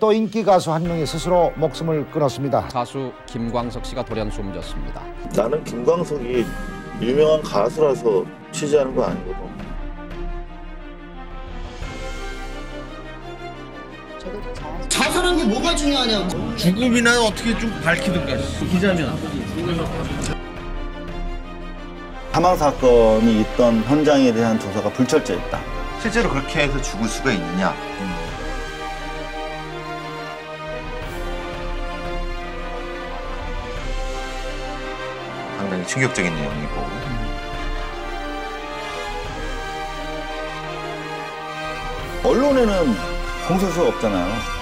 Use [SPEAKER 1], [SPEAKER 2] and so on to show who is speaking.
[SPEAKER 1] 또 인기 가수 한 명이 스스로 목숨을 끊었습니다.
[SPEAKER 2] 가수 김광석 씨가 돌연 숨졌습니다.
[SPEAKER 3] 나는 김광석이 유명한 가수라서 취재하는 거 아니거든.
[SPEAKER 4] 자살한 게 뭐가 중요하냐고.
[SPEAKER 5] 죽음이나 어떻게 좀 밝히든가 기자면
[SPEAKER 3] 사망 사건이 있던 현장에 대한 조사가 불철저했다.
[SPEAKER 6] 실제로 그렇게 해서 죽을 수가 있느냐? 상당히 충격적인 내용이고
[SPEAKER 3] 언론에는 공소시효 없잖아요.